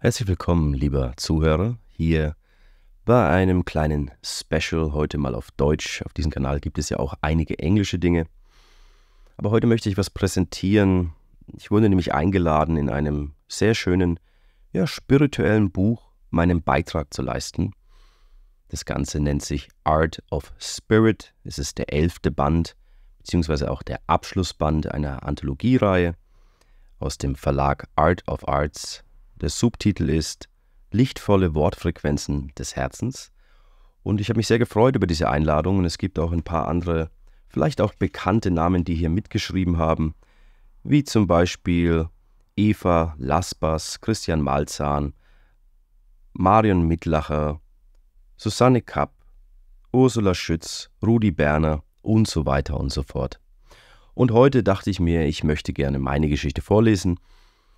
Herzlich willkommen, lieber Zuhörer, hier bei einem kleinen Special, heute mal auf Deutsch. Auf diesem Kanal gibt es ja auch einige englische Dinge. Aber heute möchte ich was präsentieren. Ich wurde nämlich eingeladen, in einem sehr schönen, ja, spirituellen Buch meinen Beitrag zu leisten. Das Ganze nennt sich Art of Spirit. Es ist der elfte Band, beziehungsweise auch der Abschlussband einer Anthologiereihe aus dem Verlag Art of Arts der Subtitel ist Lichtvolle Wortfrequenzen des Herzens. Und ich habe mich sehr gefreut über diese Einladung und es gibt auch ein paar andere, vielleicht auch bekannte Namen, die hier mitgeschrieben haben, wie zum Beispiel Eva Laspers, Christian Malzahn, Marion Mittlacher, Susanne Kapp, Ursula Schütz, Rudi Berner und so weiter und so fort. Und heute dachte ich mir, ich möchte gerne meine Geschichte vorlesen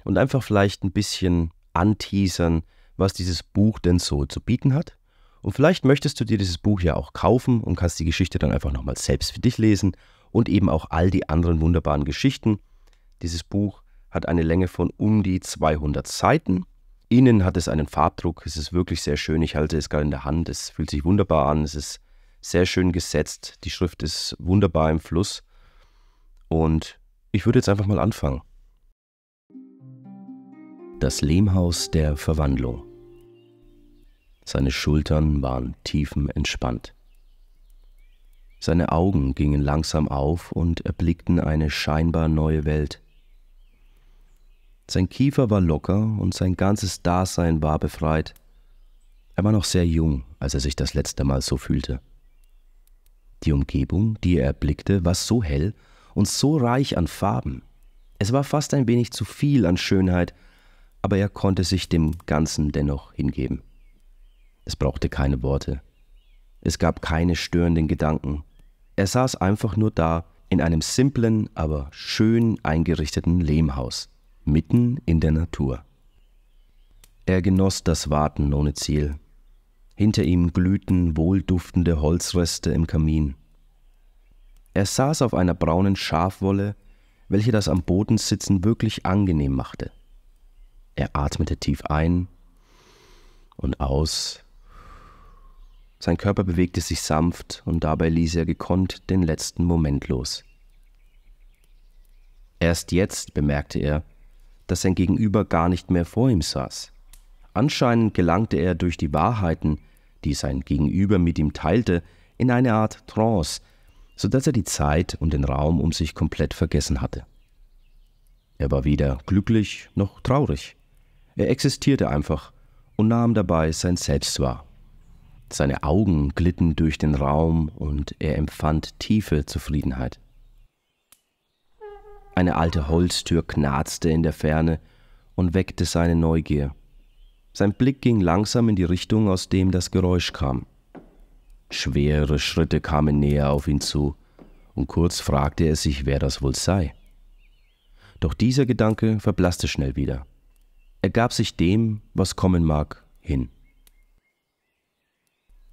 und einfach vielleicht ein bisschen anteasern, was dieses Buch denn so zu bieten hat. Und vielleicht möchtest du dir dieses Buch ja auch kaufen und kannst die Geschichte dann einfach nochmal selbst für dich lesen und eben auch all die anderen wunderbaren Geschichten. Dieses Buch hat eine Länge von um die 200 Seiten. Innen hat es einen Farbdruck. Es ist wirklich sehr schön. Ich halte es gerade in der Hand. Es fühlt sich wunderbar an. Es ist sehr schön gesetzt. Die Schrift ist wunderbar im Fluss. Und ich würde jetzt einfach mal anfangen. Das Lehmhaus der Verwandlung. Seine Schultern waren tiefenentspannt. Seine Augen gingen langsam auf und erblickten eine scheinbar neue Welt. Sein Kiefer war locker und sein ganzes Dasein war befreit. Er war noch sehr jung, als er sich das letzte Mal so fühlte. Die Umgebung, die er erblickte, war so hell und so reich an Farben. Es war fast ein wenig zu viel an Schönheit aber er konnte sich dem Ganzen dennoch hingeben. Es brauchte keine Worte. Es gab keine störenden Gedanken. Er saß einfach nur da in einem simplen, aber schön eingerichteten Lehmhaus, mitten in der Natur. Er genoss das Warten ohne Ziel. Hinter ihm glühten wohlduftende Holzreste im Kamin. Er saß auf einer braunen Schafwolle, welche das am Boden sitzen wirklich angenehm machte. Er atmete tief ein und aus. Sein Körper bewegte sich sanft und dabei ließ er gekonnt den letzten Moment los. Erst jetzt bemerkte er, dass sein Gegenüber gar nicht mehr vor ihm saß. Anscheinend gelangte er durch die Wahrheiten, die sein Gegenüber mit ihm teilte, in eine Art Trance, so dass er die Zeit und den Raum um sich komplett vergessen hatte. Er war weder glücklich noch traurig. Er existierte einfach und nahm dabei sein Selbst wahr. Seine Augen glitten durch den Raum und er empfand tiefe Zufriedenheit. Eine alte Holztür knarzte in der Ferne und weckte seine Neugier. Sein Blick ging langsam in die Richtung, aus dem das Geräusch kam. Schwere Schritte kamen näher auf ihn zu, und kurz fragte er sich, wer das wohl sei. Doch dieser Gedanke verblasste schnell wieder. Er gab sich dem, was kommen mag, hin.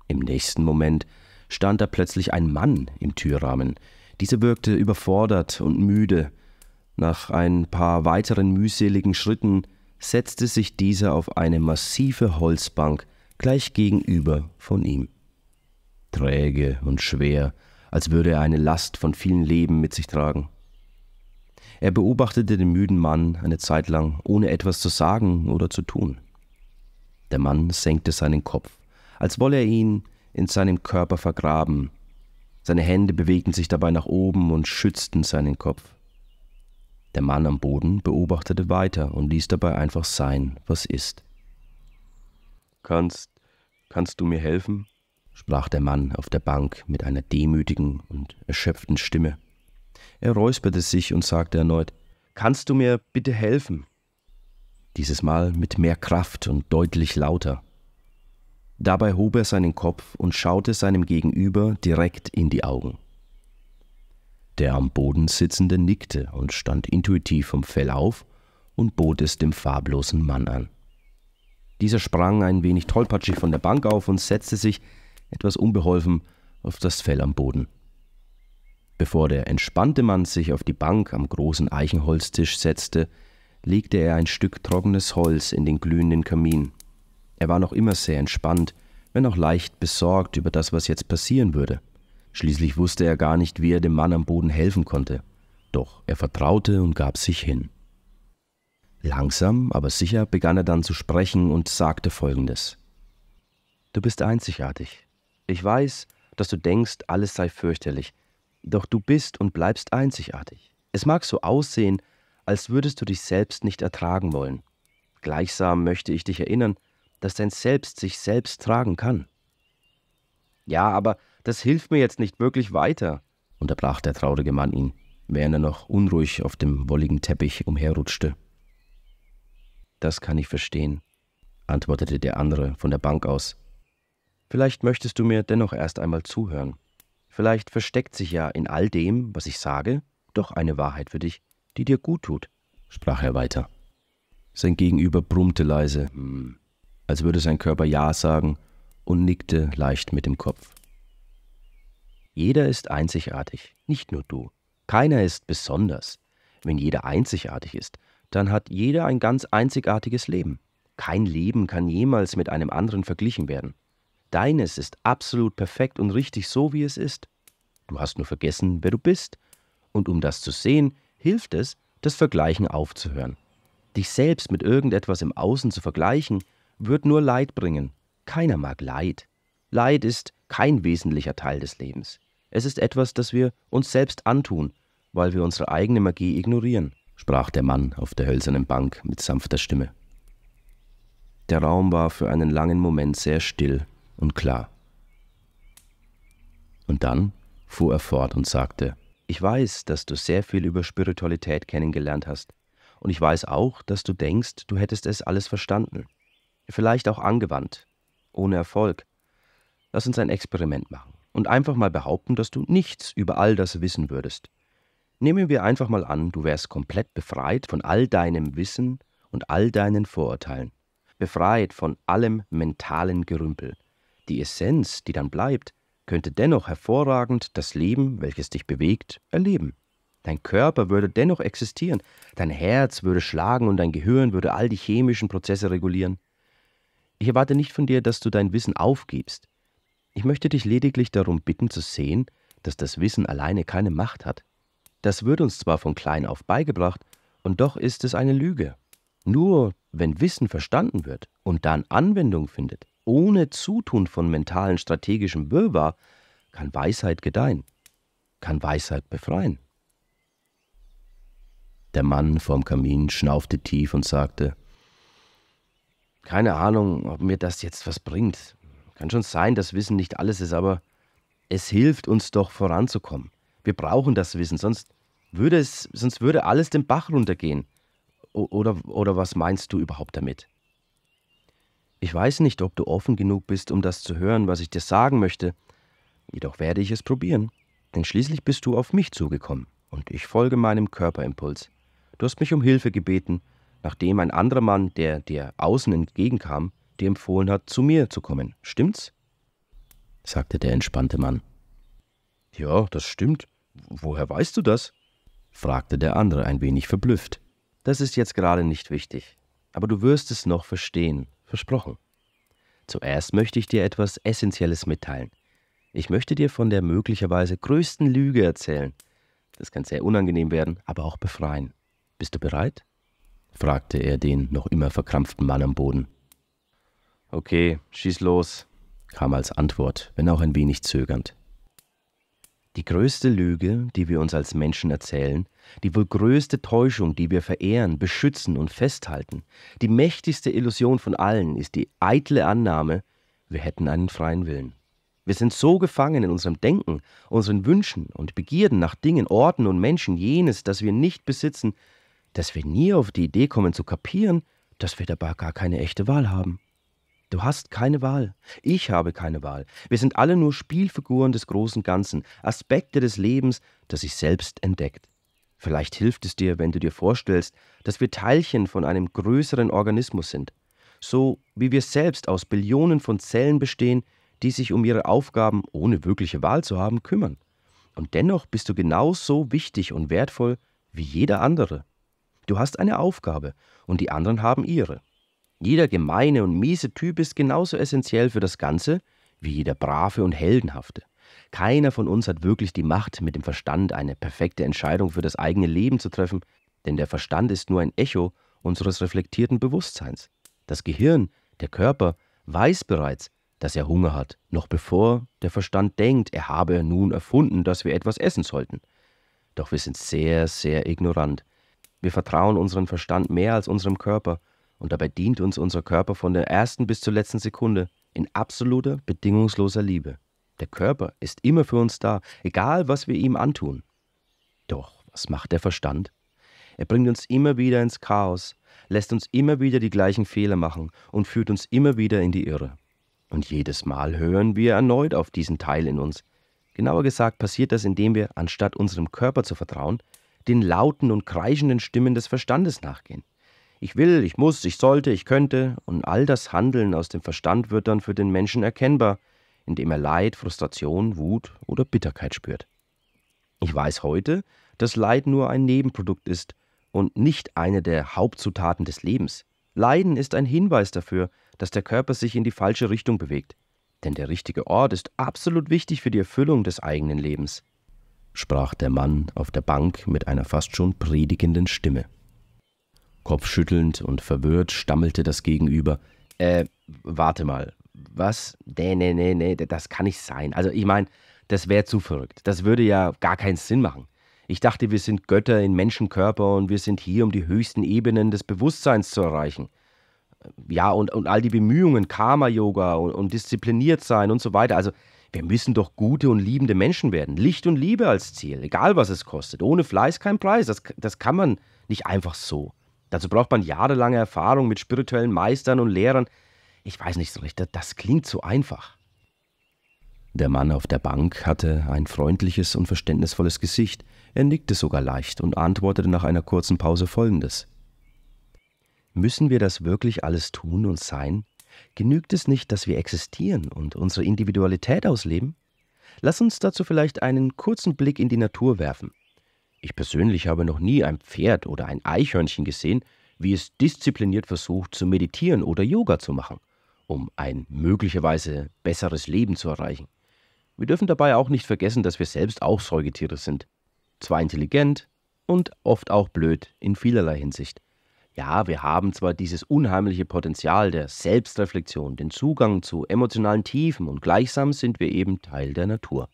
Im nächsten Moment stand da plötzlich ein Mann im Türrahmen. Dieser wirkte überfordert und müde. Nach ein paar weiteren mühseligen Schritten setzte sich dieser auf eine massive Holzbank gleich gegenüber von ihm. Träge und schwer, als würde er eine Last von vielen Leben mit sich tragen. Er beobachtete den müden Mann eine Zeit lang, ohne etwas zu sagen oder zu tun. Der Mann senkte seinen Kopf, als wolle er ihn in seinem Körper vergraben. Seine Hände bewegten sich dabei nach oben und schützten seinen Kopf. Der Mann am Boden beobachtete weiter und ließ dabei einfach sein, was ist. Kannst, kannst du mir helfen? sprach der Mann auf der Bank mit einer demütigen und erschöpften Stimme. Er räusperte sich und sagte erneut, Kannst du mir bitte helfen? Dieses Mal mit mehr Kraft und deutlich lauter. Dabei hob er seinen Kopf und schaute seinem Gegenüber direkt in die Augen. Der am Boden sitzende nickte und stand intuitiv vom Fell auf und bot es dem farblosen Mann an. Dieser sprang ein wenig tollpatschig von der Bank auf und setzte sich, etwas unbeholfen, auf das Fell am Boden. Bevor der entspannte Mann sich auf die Bank am großen Eichenholztisch setzte, legte er ein Stück trockenes Holz in den glühenden Kamin. Er war noch immer sehr entspannt, wenn auch leicht besorgt über das, was jetzt passieren würde. Schließlich wusste er gar nicht, wie er dem Mann am Boden helfen konnte. Doch er vertraute und gab sich hin. Langsam, aber sicher begann er dann zu sprechen und sagte folgendes. Du bist einzigartig. Ich weiß, dass du denkst, alles sei fürchterlich, doch du bist und bleibst einzigartig. Es mag so aussehen, als würdest du dich selbst nicht ertragen wollen. Gleichsam möchte ich dich erinnern, dass dein Selbst sich selbst tragen kann. Ja, aber das hilft mir jetzt nicht wirklich weiter, unterbrach der traurige Mann ihn, während er noch unruhig auf dem wolligen Teppich umherrutschte. Das kann ich verstehen, antwortete der andere von der Bank aus. Vielleicht möchtest du mir dennoch erst einmal zuhören. Vielleicht versteckt sich ja in all dem, was ich sage, doch eine Wahrheit für dich, die dir gut tut, sprach er weiter. Sein Gegenüber brummte leise, hm, als würde sein Körper Ja sagen, und nickte leicht mit dem Kopf. Jeder ist einzigartig, nicht nur du. Keiner ist besonders. Wenn jeder einzigartig ist, dann hat jeder ein ganz einzigartiges Leben. Kein Leben kann jemals mit einem anderen verglichen werden. Deines ist absolut perfekt und richtig so, wie es ist. Du hast nur vergessen, wer du bist. Und um das zu sehen, hilft es, das Vergleichen aufzuhören. Dich selbst mit irgendetwas im Außen zu vergleichen, wird nur Leid bringen. Keiner mag Leid. Leid ist kein wesentlicher Teil des Lebens. Es ist etwas, das wir uns selbst antun, weil wir unsere eigene Magie ignorieren sprach der Mann auf der hölzernen Bank mit sanfter Stimme. Der Raum war für einen langen Moment sehr still und klar. Und dann fuhr er fort und sagte, ich weiß, dass du sehr viel über Spiritualität kennengelernt hast, und ich weiß auch, dass du denkst, du hättest es alles verstanden, vielleicht auch angewandt, ohne Erfolg. Lass uns ein Experiment machen und einfach mal behaupten, dass du nichts über all das wissen würdest. Nehmen wir einfach mal an, du wärst komplett befreit von all deinem Wissen und all deinen Vorurteilen, befreit von allem mentalen Gerümpel. Die Essenz, die dann bleibt, könnte dennoch hervorragend das Leben, welches dich bewegt, erleben. Dein Körper würde dennoch existieren, dein Herz würde schlagen und dein Gehirn würde all die chemischen Prozesse regulieren. Ich erwarte nicht von dir, dass du dein Wissen aufgibst. Ich möchte dich lediglich darum bitten zu sehen, dass das Wissen alleine keine Macht hat. Das wird uns zwar von klein auf beigebracht, und doch ist es eine Lüge. Nur wenn Wissen verstanden wird und dann Anwendung findet, ohne Zutun von mentalen strategischem Wirrwarr, kann Weisheit gedeihen, kann Weisheit befreien. Der Mann vorm Kamin schnaufte tief und sagte, keine Ahnung, ob mir das jetzt was bringt. Kann schon sein, dass Wissen nicht alles ist, aber es hilft uns doch voranzukommen. Wir brauchen das Wissen, sonst würde es, sonst würde alles den Bach runtergehen. Oder, oder was meinst du überhaupt damit? Ich weiß nicht, ob du offen genug bist, um das zu hören, was ich dir sagen möchte. Jedoch werde ich es probieren. Denn schließlich bist du auf mich zugekommen und ich folge meinem Körperimpuls. Du hast mich um Hilfe gebeten, nachdem ein anderer Mann, der dir außen entgegenkam, dir empfohlen hat, zu mir zu kommen. Stimmt's? sagte der entspannte Mann. Ja, das stimmt. Woher weißt du das? fragte der andere ein wenig verblüfft. Das ist jetzt gerade nicht wichtig, aber du wirst es noch verstehen, versprochen. Zuerst möchte ich dir etwas Essentielles mitteilen. Ich möchte dir von der möglicherweise größten Lüge erzählen. Das kann sehr unangenehm werden, aber auch befreien. Bist du bereit? fragte er den noch immer verkrampften Mann am Boden. Okay, schieß los, kam als Antwort, wenn auch ein wenig zögernd. Die größte Lüge, die wir uns als Menschen erzählen, die wohl größte Täuschung, die wir verehren, beschützen und festhalten, die mächtigste Illusion von allen ist die eitle Annahme, wir hätten einen freien Willen. Wir sind so gefangen in unserem Denken, unseren Wünschen und Begierden nach Dingen, Orten und Menschen jenes, das wir nicht besitzen, dass wir nie auf die Idee kommen zu kapieren, dass wir dabei gar keine echte Wahl haben. Du hast keine Wahl. Ich habe keine Wahl. Wir sind alle nur Spielfiguren des großen Ganzen, Aspekte des Lebens, das sich selbst entdeckt. Vielleicht hilft es dir, wenn du dir vorstellst, dass wir Teilchen von einem größeren Organismus sind, so wie wir selbst aus Billionen von Zellen bestehen, die sich um ihre Aufgaben, ohne wirkliche Wahl zu haben, kümmern. Und dennoch bist du genauso wichtig und wertvoll wie jeder andere. Du hast eine Aufgabe und die anderen haben ihre. Jeder gemeine und miese Typ ist genauso essentiell für das Ganze wie jeder brave und heldenhafte. Keiner von uns hat wirklich die Macht, mit dem Verstand eine perfekte Entscheidung für das eigene Leben zu treffen, denn der Verstand ist nur ein Echo unseres reflektierten Bewusstseins. Das Gehirn, der Körper, weiß bereits, dass er Hunger hat, noch bevor der Verstand denkt, er habe nun erfunden, dass wir etwas essen sollten. Doch wir sind sehr, sehr ignorant. Wir vertrauen unserem Verstand mehr als unserem Körper, und dabei dient uns unser Körper von der ersten bis zur letzten Sekunde in absoluter, bedingungsloser Liebe. Der Körper ist immer für uns da, egal was wir ihm antun. Doch was macht der Verstand? Er bringt uns immer wieder ins Chaos, lässt uns immer wieder die gleichen Fehler machen und führt uns immer wieder in die Irre. Und jedes Mal hören wir erneut auf diesen Teil in uns. Genauer gesagt passiert das, indem wir, anstatt unserem Körper zu vertrauen, den lauten und kreischenden Stimmen des Verstandes nachgehen. Ich will, ich muss, ich sollte, ich könnte, und all das Handeln aus dem Verstand wird dann für den Menschen erkennbar, indem er Leid, Frustration, Wut oder Bitterkeit spürt. Ich weiß heute, dass Leid nur ein Nebenprodukt ist und nicht eine der Hauptzutaten des Lebens. Leiden ist ein Hinweis dafür, dass der Körper sich in die falsche Richtung bewegt. Denn der richtige Ort ist absolut wichtig für die Erfüllung des eigenen Lebens, sprach der Mann auf der Bank mit einer fast schon predigenden Stimme. Kopfschüttelnd und verwirrt stammelte das Gegenüber. Äh, warte mal. Was? Nee, nee, nee, nee, das kann nicht sein. Also, ich meine, das wäre zu verrückt. Das würde ja gar keinen Sinn machen. Ich dachte, wir sind Götter in Menschenkörper und wir sind hier, um die höchsten Ebenen des Bewusstseins zu erreichen ja, und, und all die Bemühungen, Karma-Yoga und, und diszipliniert sein und so weiter. Also, wir müssen doch gute und liebende Menschen werden. Licht und Liebe als Ziel, egal was es kostet. Ohne Fleiß kein Preis. Das, das kann man nicht einfach so. Dazu braucht man jahrelange Erfahrung mit spirituellen Meistern und Lehrern. Ich weiß nicht so recht, das klingt so einfach. Der Mann auf der Bank hatte ein freundliches und verständnisvolles Gesicht. Er nickte sogar leicht und antwortete nach einer kurzen Pause folgendes. Müssen wir das wirklich alles tun und sein? Genügt es nicht, dass wir existieren und unsere Individualität ausleben? Lass uns dazu vielleicht einen kurzen Blick in die Natur werfen. Ich persönlich habe noch nie ein Pferd oder ein Eichhörnchen gesehen, wie es diszipliniert versucht zu meditieren oder Yoga zu machen, um ein möglicherweise besseres Leben zu erreichen. Wir dürfen dabei auch nicht vergessen, dass wir selbst auch Säugetiere sind. Zwar intelligent und oft auch blöd in vielerlei Hinsicht. Ja, wir haben zwar dieses unheimliche Potenzial der Selbstreflexion, den Zugang zu emotionalen Tiefen und gleichsam sind wir eben Teil der Natur.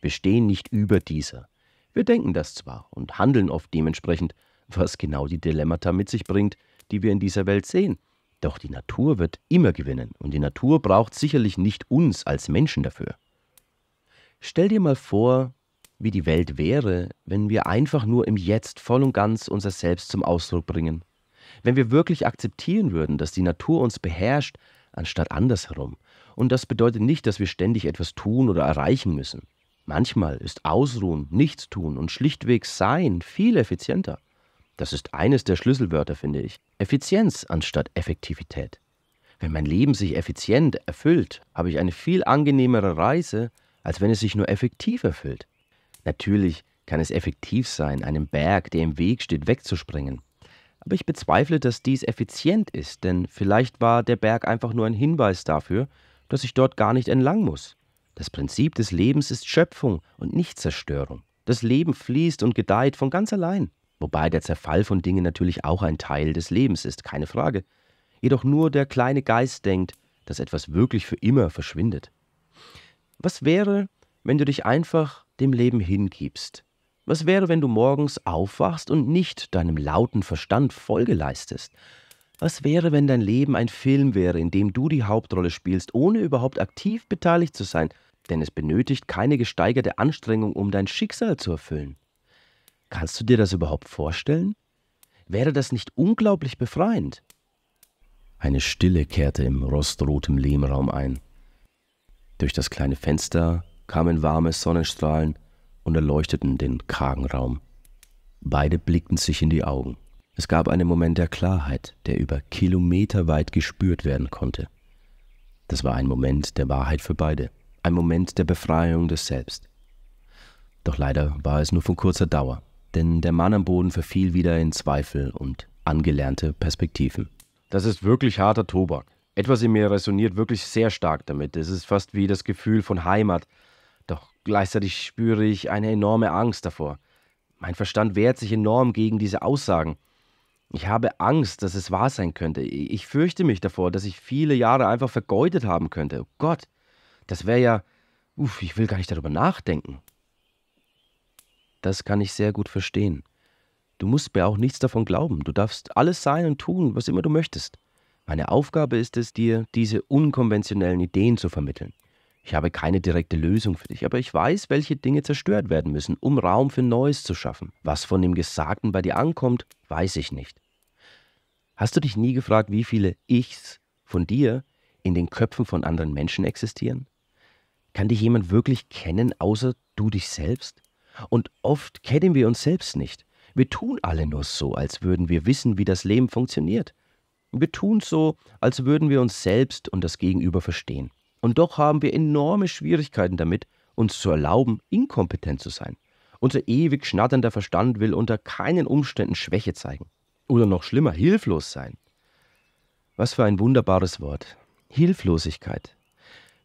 Wir stehen nicht über dieser. Wir denken das zwar und handeln oft dementsprechend, was genau die Dilemmata mit sich bringt, die wir in dieser Welt sehen. Doch die Natur wird immer gewinnen und die Natur braucht sicherlich nicht uns als Menschen dafür. Stell dir mal vor, wie die Welt wäre, wenn wir einfach nur im Jetzt voll und ganz unser Selbst zum Ausdruck bringen wenn wir wirklich akzeptieren würden, dass die Natur uns beherrscht, anstatt andersherum. Und das bedeutet nicht, dass wir ständig etwas tun oder erreichen müssen. Manchmal ist Ausruhen, Nichtstun und schlichtweg Sein viel effizienter. Das ist eines der Schlüsselwörter, finde ich. Effizienz anstatt Effektivität. Wenn mein Leben sich effizient erfüllt, habe ich eine viel angenehmere Reise, als wenn es sich nur effektiv erfüllt. Natürlich kann es effektiv sein, einem Berg, der im Weg steht, wegzuspringen. Aber ich bezweifle, dass dies effizient ist, denn vielleicht war der Berg einfach nur ein Hinweis dafür, dass ich dort gar nicht entlang muss. Das Prinzip des Lebens ist Schöpfung und nicht Zerstörung. Das Leben fließt und gedeiht von ganz allein. Wobei der Zerfall von Dingen natürlich auch ein Teil des Lebens ist, keine Frage. Jedoch nur der kleine Geist denkt, dass etwas wirklich für immer verschwindet. Was wäre, wenn du dich einfach dem Leben hingibst, was wäre, wenn du morgens aufwachst und nicht deinem lauten Verstand Folge leistest? Was wäre, wenn dein Leben ein Film wäre, in dem du die Hauptrolle spielst, ohne überhaupt aktiv beteiligt zu sein? Denn es benötigt keine gesteigerte Anstrengung, um dein Schicksal zu erfüllen. Kannst du dir das überhaupt vorstellen? Wäre das nicht unglaublich befreiend? Eine Stille kehrte im rostrotem Lehmraum ein. Durch das kleine Fenster kamen warme Sonnenstrahlen und erleuchteten den kargen Raum. Beide blickten sich in die Augen. Es gab einen Moment der Klarheit, der über Kilometer weit gespürt werden konnte. Das war ein Moment der Wahrheit für beide, ein Moment der Befreiung des Selbst. Doch leider war es nur von kurzer Dauer, denn der Mann am Boden verfiel wieder in Zweifel und angelernte Perspektiven. Das ist wirklich harter Tobak. Etwas in mir resoniert wirklich sehr stark damit. Es ist fast wie das Gefühl von Heimat. Doch gleichzeitig spüre ich eine enorme Angst davor. Mein Verstand wehrt sich enorm gegen diese Aussagen. Ich habe Angst, dass es wahr sein könnte. Ich fürchte mich davor, dass ich viele Jahre einfach vergeudet haben könnte. Oh Gott, das wäre ja. Uff, ich will gar nicht darüber nachdenken. Das kann ich sehr gut verstehen. Du musst mir auch nichts davon glauben. Du darfst alles sein und tun, was immer du möchtest. Meine Aufgabe ist es, dir diese unkonventionellen Ideen zu vermitteln. Ich habe keine direkte Lösung für dich, aber ich weiß, welche Dinge zerstört werden müssen, um Raum für Neues zu schaffen. Was von dem Gesagten bei dir ankommt, weiß ich nicht. Hast du dich nie gefragt, wie viele Ichs von dir in den Köpfen von anderen Menschen existieren? Kann dich jemand wirklich kennen, außer du dich selbst? Und oft kennen wir uns selbst nicht. Wir tun alle nur so, als würden wir wissen, wie das Leben funktioniert. Wir tun so, als würden wir uns selbst und das Gegenüber verstehen. Und doch haben wir enorme Schwierigkeiten damit, uns zu erlauben, inkompetent zu sein. Unser ewig schnatternder Verstand will unter keinen Umständen Schwäche zeigen. Oder noch schlimmer, hilflos sein. Was für ein wunderbares Wort. Hilflosigkeit.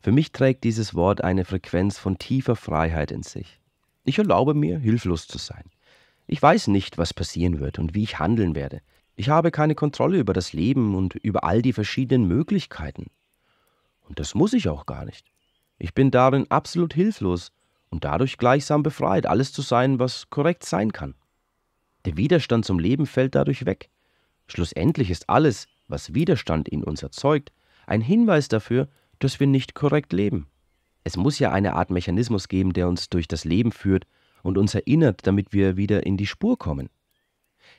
Für mich trägt dieses Wort eine Frequenz von tiefer Freiheit in sich. Ich erlaube mir, hilflos zu sein. Ich weiß nicht, was passieren wird und wie ich handeln werde. Ich habe keine Kontrolle über das Leben und über all die verschiedenen Möglichkeiten. Und das muss ich auch gar nicht. Ich bin darin absolut hilflos und dadurch gleichsam befreit, alles zu sein, was korrekt sein kann. Der Widerstand zum Leben fällt dadurch weg. Schlussendlich ist alles, was Widerstand in uns erzeugt, ein Hinweis dafür, dass wir nicht korrekt leben. Es muss ja eine Art Mechanismus geben, der uns durch das Leben führt und uns erinnert, damit wir wieder in die Spur kommen.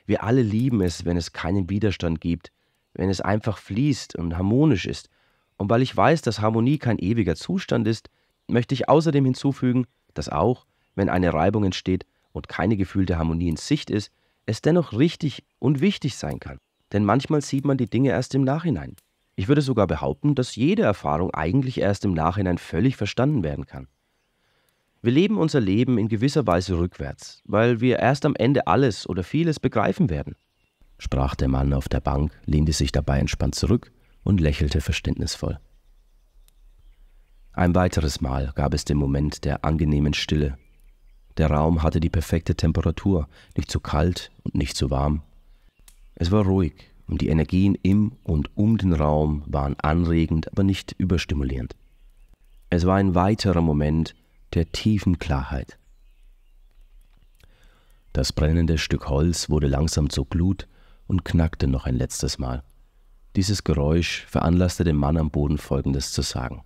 Wir alle lieben es, wenn es keinen Widerstand gibt, wenn es einfach fließt und harmonisch ist. Und weil ich weiß, dass Harmonie kein ewiger Zustand ist, möchte ich außerdem hinzufügen, dass auch, wenn eine Reibung entsteht und keine gefühlte Harmonie in Sicht ist, es dennoch richtig und wichtig sein kann. Denn manchmal sieht man die Dinge erst im Nachhinein. Ich würde sogar behaupten, dass jede Erfahrung eigentlich erst im Nachhinein völlig verstanden werden kann. Wir leben unser Leben in gewisser Weise rückwärts, weil wir erst am Ende alles oder vieles begreifen werden, sprach der Mann auf der Bank, lehnte sich dabei entspannt zurück und lächelte verständnisvoll. Ein weiteres Mal gab es den Moment der angenehmen Stille. Der Raum hatte die perfekte Temperatur, nicht zu kalt und nicht zu warm. Es war ruhig und die Energien im und um den Raum waren anregend, aber nicht überstimulierend. Es war ein weiterer Moment, der tiefen Klarheit. Das brennende Stück Holz wurde langsam zur Glut und knackte noch ein letztes Mal. Dieses Geräusch veranlasste den Mann am Boden Folgendes zu sagen.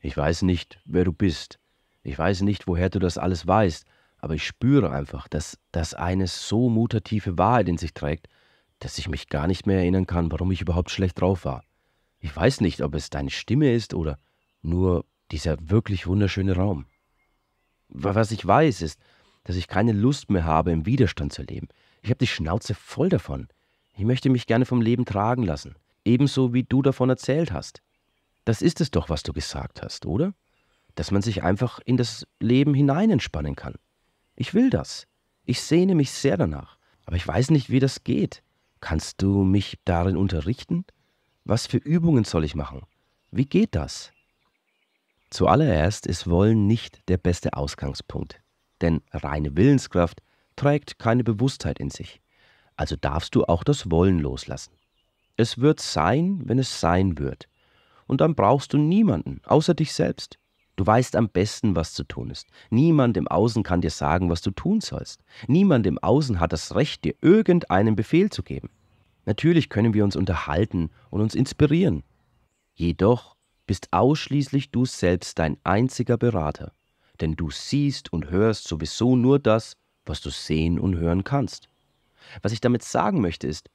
Ich weiß nicht, wer du bist. Ich weiß nicht, woher du das alles weißt, aber ich spüre einfach, dass das eine so mutative Wahrheit in sich trägt, dass ich mich gar nicht mehr erinnern kann, warum ich überhaupt schlecht drauf war. Ich weiß nicht, ob es deine Stimme ist oder nur dieser wirklich wunderschöne Raum. Was ich weiß, ist, dass ich keine Lust mehr habe, im Widerstand zu leben. Ich habe die Schnauze voll davon. Ich möchte mich gerne vom Leben tragen lassen, ebenso wie du davon erzählt hast. Das ist es doch, was du gesagt hast, oder? Dass man sich einfach in das Leben hinein entspannen kann. Ich will das. Ich sehne mich sehr danach. Aber ich weiß nicht, wie das geht. Kannst du mich darin unterrichten? Was für Übungen soll ich machen? Wie geht das? Zuallererst ist Wollen nicht der beste Ausgangspunkt, denn reine Willenskraft trägt keine Bewusstheit in sich. Also darfst du auch das Wollen loslassen. Es wird sein, wenn es sein wird. Und dann brauchst du niemanden, außer dich selbst. Du weißt am besten, was zu tun ist. Niemand im Außen kann dir sagen, was du tun sollst. Niemand im Außen hat das Recht, dir irgendeinen Befehl zu geben. Natürlich können wir uns unterhalten und uns inspirieren. Jedoch bist ausschließlich du selbst dein einziger Berater, denn du siehst und hörst sowieso nur das, was du sehen und hören kannst. Was ich damit sagen möchte ist,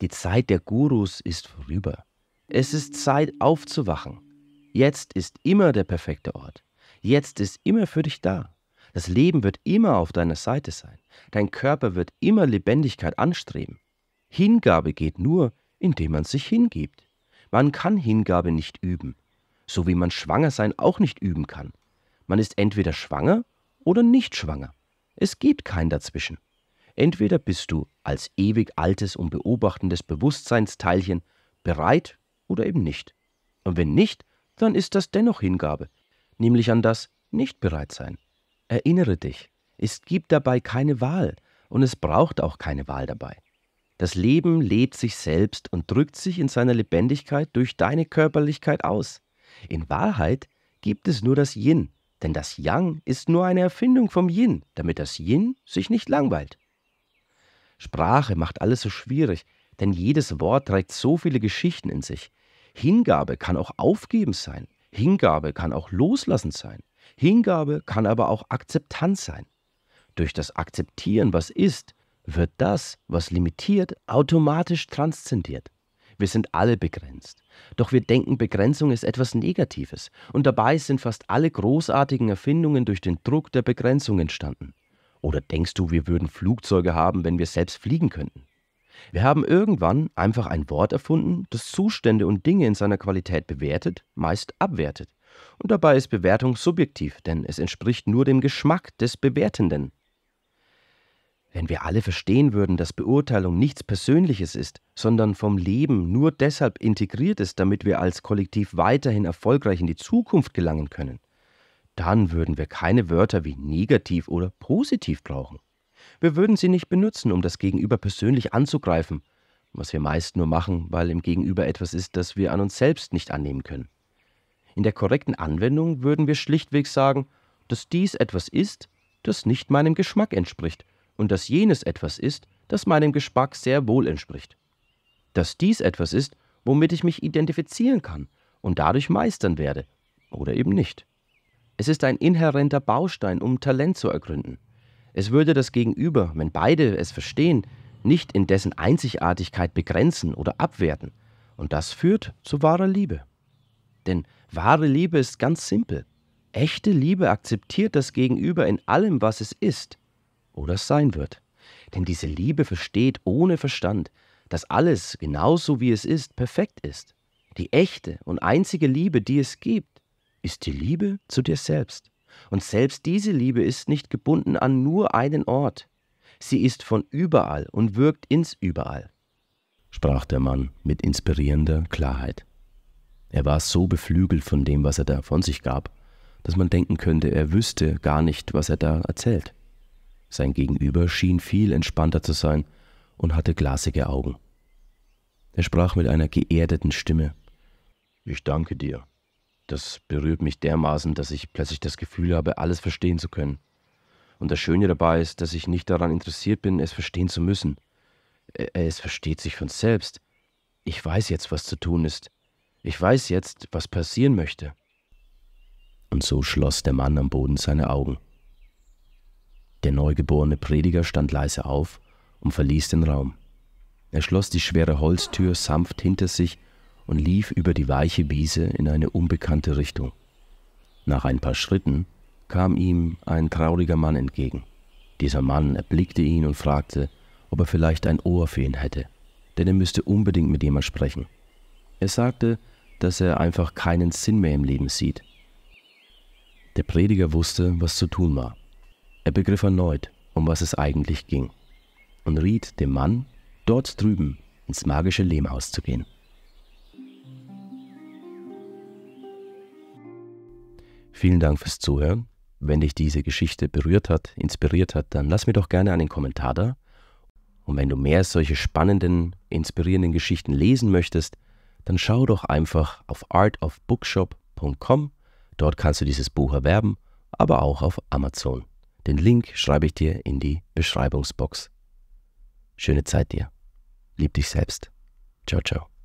die Zeit der Gurus ist vorüber. Es ist Zeit aufzuwachen. Jetzt ist immer der perfekte Ort. Jetzt ist immer für dich da. Das Leben wird immer auf deiner Seite sein. Dein Körper wird immer Lebendigkeit anstreben. Hingabe geht nur, indem man sich hingibt. Man kann Hingabe nicht üben so wie man Schwangersein auch nicht üben kann. Man ist entweder schwanger oder nicht schwanger. Es gibt kein dazwischen. Entweder bist du als ewig altes und beobachtendes Bewusstseinsteilchen bereit oder eben nicht. Und wenn nicht, dann ist das dennoch Hingabe, nämlich an das Nicht-Bereitsein. Erinnere dich, es gibt dabei keine Wahl und es braucht auch keine Wahl dabei. Das Leben lebt sich selbst und drückt sich in seiner Lebendigkeit durch deine Körperlichkeit aus. In Wahrheit gibt es nur das Yin, denn das Yang ist nur eine Erfindung vom Yin, damit das Yin sich nicht langweilt. Sprache macht alles so schwierig, denn jedes Wort trägt so viele Geschichten in sich. Hingabe kann auch aufgeben sein. Hingabe kann auch loslassen sein. Hingabe kann aber auch Akzeptanz sein. Durch das Akzeptieren, was ist, wird das, was limitiert, automatisch transzendiert. Wir sind alle begrenzt. Doch wir denken, Begrenzung ist etwas Negatives. Und dabei sind fast alle großartigen Erfindungen durch den Druck der Begrenzung entstanden. Oder denkst du, wir würden Flugzeuge haben, wenn wir selbst fliegen könnten? Wir haben irgendwann einfach ein Wort erfunden, das Zustände und Dinge in seiner Qualität bewertet, meist abwertet. Und dabei ist Bewertung subjektiv, denn es entspricht nur dem Geschmack des Bewertenden. Wenn wir alle verstehen würden, dass Beurteilung nichts Persönliches ist, sondern vom Leben nur deshalb integriert ist, damit wir als Kollektiv weiterhin erfolgreich in die Zukunft gelangen können, dann würden wir keine Wörter wie negativ oder positiv brauchen. Wir würden sie nicht benutzen, um das Gegenüber persönlich anzugreifen, was wir meist nur machen, weil im Gegenüber etwas ist, das wir an uns selbst nicht annehmen können. In der korrekten Anwendung würden wir schlichtweg sagen, dass dies etwas ist, das nicht meinem Geschmack entspricht und dass jenes etwas ist, das meinem Geschmack sehr wohl entspricht. Dass dies etwas ist, womit ich mich identifizieren kann und dadurch meistern werde oder eben nicht. Es ist ein inhärenter Baustein, um Talent zu ergründen. Es würde das Gegenüber, wenn beide es verstehen, nicht in dessen Einzigartigkeit begrenzen oder abwerten, und das führt zu wahrer Liebe. Denn wahre Liebe ist ganz simpel. Echte Liebe akzeptiert das Gegenüber in allem, was es ist oder es sein wird. Denn diese Liebe versteht ohne Verstand, dass alles, genauso wie es ist, perfekt ist. Die echte und einzige Liebe, die es gibt, ist die Liebe zu dir selbst. Und selbst diese Liebe ist nicht gebunden an nur einen Ort. Sie ist von überall und wirkt ins Überall, sprach der Mann mit inspirierender Klarheit. Er war so beflügelt von dem, was er da von sich gab, dass man denken könnte, er wüsste gar nicht, was er da erzählt. Sein Gegenüber schien viel entspannter zu sein und hatte glasige Augen. Er sprach mit einer geerdeten Stimme. Ich danke dir. Das berührt mich dermaßen, dass ich plötzlich das Gefühl habe, alles verstehen zu können. Und das Schöne dabei ist, dass ich nicht daran interessiert bin, es verstehen zu müssen. Es versteht sich von selbst. Ich weiß jetzt, was zu tun ist. Ich weiß jetzt, was passieren möchte. Und so schloss der Mann am Boden seine Augen. Der neugeborene Prediger stand leise auf und verließ den Raum. Er schloss die schwere Holztür sanft hinter sich und lief über die weiche Wiese in eine unbekannte Richtung. Nach ein paar Schritten kam ihm ein trauriger Mann entgegen. Dieser Mann erblickte ihn und fragte, ob er vielleicht ein Ohr für ihn hätte, denn er müsste unbedingt mit jemand sprechen. Er sagte, dass er einfach keinen Sinn mehr im Leben sieht. Der Prediger wusste, was zu tun war. Er begriff erneut, um was es eigentlich ging, und riet dem Mann, dort drüben ins magische Lehmhaus zu Vielen Dank fürs Zuhören. Wenn dich diese Geschichte berührt hat, inspiriert hat, dann lass mir doch gerne einen Kommentar da. Und wenn du mehr solche spannenden, inspirierenden Geschichten lesen möchtest, dann schau doch einfach auf artofbookshop.com. Dort kannst du dieses Buch erwerben, aber auch auf Amazon. Den Link schreibe ich dir in die Beschreibungsbox. Schöne Zeit dir. Lieb dich selbst. Ciao, ciao.